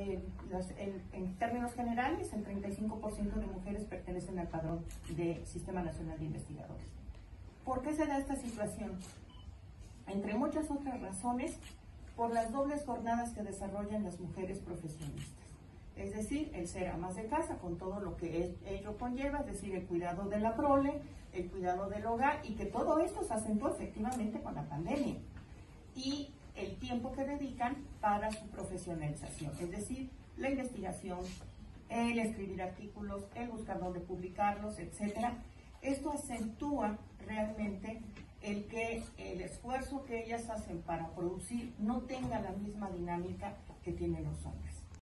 eh, las- el- en términos generales, el 35% de mujeres pertenecen al padrón del Sistema Nacional de Investigadores. ¿Por qué se da esta situación? Entre muchas otras razones, por las dobles jornadas que desarrollan las mujeres profesionistas. Es decir, el ser amas de casa con todo lo que ello conlleva, es decir, el cuidado de la prole, el cuidado del hogar y que todo esto se acentuó efectivamente con la pandemia. Y el tiempo que dedican para su profesionalización, es decir, la investigación, el escribir artículos, el buscar dónde publicarlos, etcétera. Esto acentúa realmente el que el esfuerzo que ellas hacen para producir no tenga la misma dinámica que tienen los hombres.